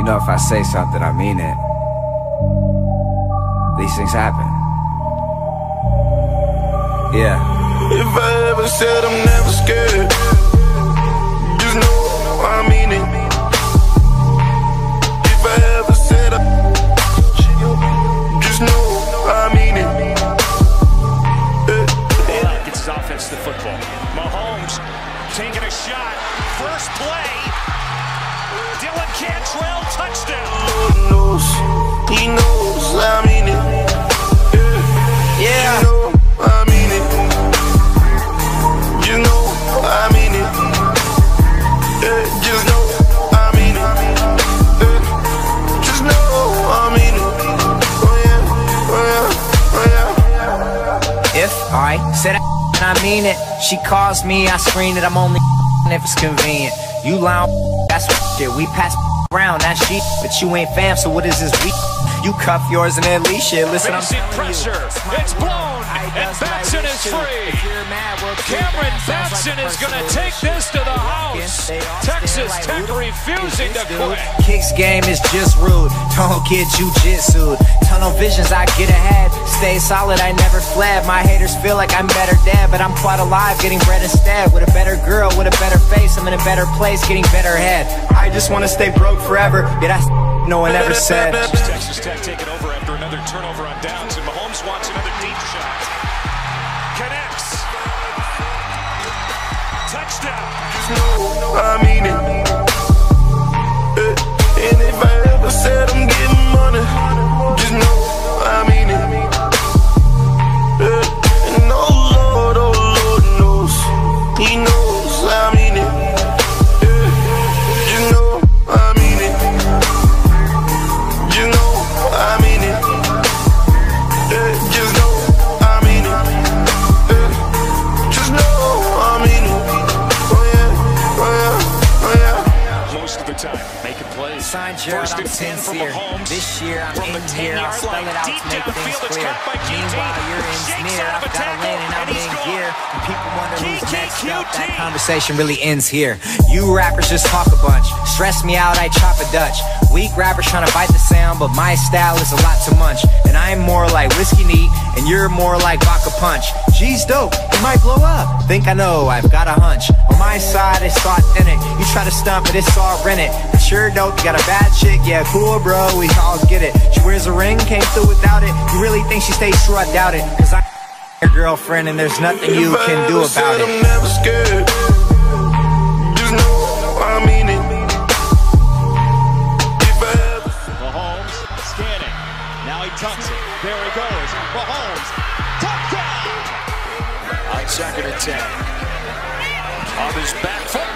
You know, if I say something, I mean it. These things happen. Yeah. If I ever said I'm never scared, He knows I mean it. Yeah. You know I mean it. You know I mean it. Yeah, just know I mean it. Yeah, just know I mean it. Oh yeah, oh yeah, oh yeah. If I said I and I mean it, she calls me, I screen it, I'm only if it's convenient. You loud, that's shit. We pass around, that's shit, but you ain't fam, so what is this week? You cuff yours and then leash it. Listen, I'm telling you, pressure. It's blown, and Batson is free. Mad, Cameron Batson like is going to take this to the house. Texas Tech like, refusing to is this dude? quit. Kicks game is just rude. Don't get jujitsu. Tunnel visions, I get ahead. Stay solid, I never fled. My haters feel like I'm better dead, but I'm quite alive, getting bread instead. With a better girl, with a better face, I'm in a better place, getting better head. I just wanna stay broke forever. Yeah, that's no one ever said. Tech taking over after another turnover on downs, and Mahomes wants another deep shot. Connects. Touchdown. I mean it. Sign Gerald, First I'm 10 for sincere. Mahomes. This year I'm From in here, I'll 10-yard spell it out deep to make things it's clear. caught by Keke. Meanwhile, you're in near, out of I've got a lane and I'm he's in gone. gear. And people wonder who's next up. That conversation really ends here. You rappers just talk a bunch. Stress me out, I chop a Dutch. Weak rappers trying to bite the sound, but my style is a lot to munch. And I'm more like whiskey neat, and you're more like vodka punch. G's dope, it might blow up. Think I know, I've got a hunch. On my side, it's authentic. You try to stump it, it's all rented. But sure dope, you got a bad chick, yeah, cool, bro, we all get it. She wears a ring, came through without it. You really think she stays true? I doubt it. Cause I'm your girlfriend, and there's nothing you If can do about it. I'm never scared. Just know I mean it. If I ever Mahomes scanning. Now he tucks it. There he goes. Mahomes. Touchdown! On second and 10. On his back foot.